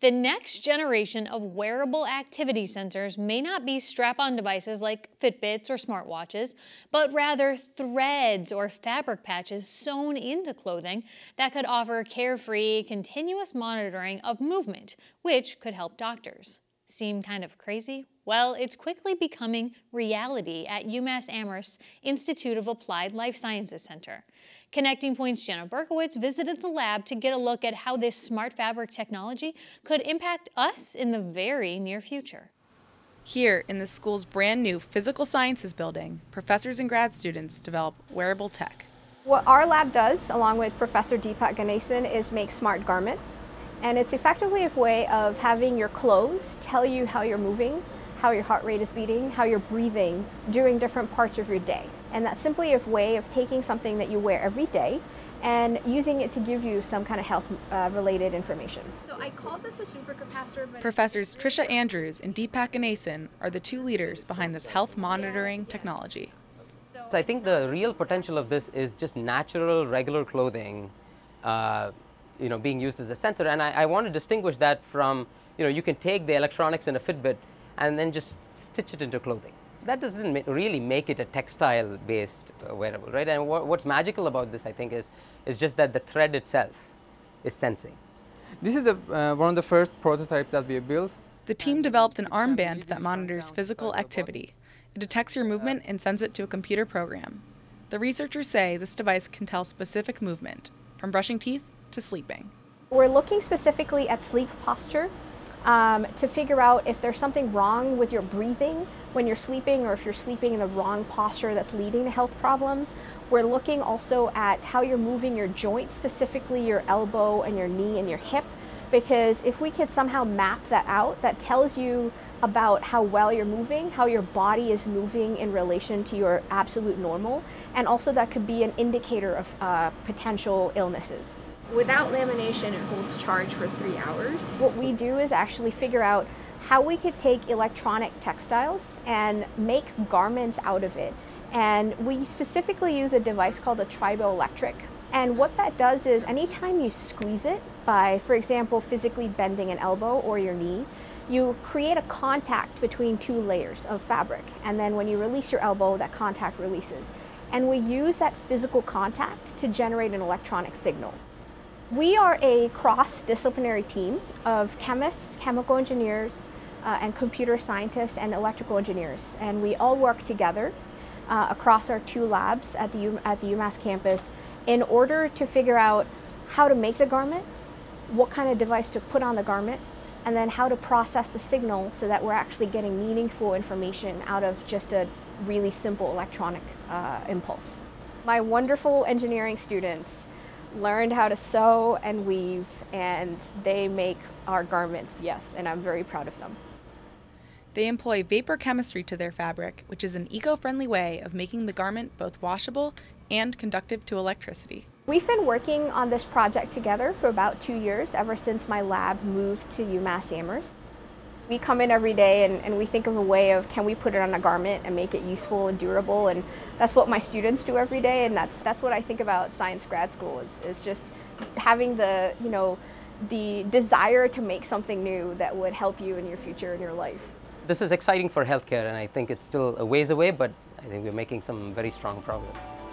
The next generation of wearable activity sensors may not be strap on devices like Fitbits or smartwatches, but rather threads or fabric patches sewn into clothing that could offer carefree, continuous monitoring of movement, which could help doctors. Seem kind of crazy? Well, it's quickly becoming reality at UMass Amherst Institute of Applied Life Sciences Center. Connecting Point's Jenna Berkowitz visited the lab to get a look at how this smart fabric technology could impact us in the very near future. Here, in the school's brand new Physical Sciences building, professors and grad students develop wearable tech. What our lab does, along with Professor Deepak Ganesan, is make smart garments. And it's effectively a way of having your clothes tell you how you're moving, how your heart rate is beating, how you're breathing during different parts of your day. And that's simply a way of taking something that you wear every day and using it to give you some kind of health uh, related information. So I called this a supercapacitor. Professors Trisha Andrews and Deepak Ganesan are the two leaders behind this health monitoring technology. So I think the real potential of this is just natural, regular clothing, uh, you know, being used as a sensor. And I, I want to distinguish that from, you know, you can take the electronics in a Fitbit and then just stitch it into clothing that doesn't ma really make it a textile-based uh, wearable, right? And wh what's magical about this, I think, is is just that the thread itself is sensing. This is the, uh, one of the first prototypes that we built. The team developed an armband that monitors physical activity. It detects your movement and sends it to a computer program. The researchers say this device can tell specific movement, from brushing teeth to sleeping. We're looking specifically at sleep posture um, to figure out if there's something wrong with your breathing when you're sleeping or if you're sleeping in the wrong posture that's leading to health problems. We're looking also at how you're moving your joints, specifically your elbow and your knee and your hip, because if we could somehow map that out, that tells you about how well you're moving, how your body is moving in relation to your absolute normal, and also that could be an indicator of uh, potential illnesses. Without lamination, it holds charge for three hours. What we do is actually figure out how we could take electronic textiles and make garments out of it. And we specifically use a device called a triboelectric. And what that does is anytime you squeeze it by, for example, physically bending an elbow or your knee, you create a contact between two layers of fabric. And then when you release your elbow, that contact releases. And we use that physical contact to generate an electronic signal. We are a cross-disciplinary team of chemists, chemical engineers, uh, and computer scientists and electrical engineers. And we all work together uh, across our two labs at the, U at the UMass campus in order to figure out how to make the garment, what kind of device to put on the garment, and then how to process the signal so that we're actually getting meaningful information out of just a really simple electronic uh, impulse. My wonderful engineering students learned how to sew and weave and they make our garments, yes, and I'm very proud of them. They employ vapor chemistry to their fabric, which is an eco-friendly way of making the garment both washable and conductive to electricity. We've been working on this project together for about two years, ever since my lab moved to UMass Amherst. We come in every day and, and, we think of a way of can we put it on a garment and make it useful and durable and that's what my students do every day and that's that's what I think about science grad school is, is just having the you know the desire to make something new that would help you in your future in your life this is exciting for healthcare and I think it's still a ways away, but I think we're making some very strong progress.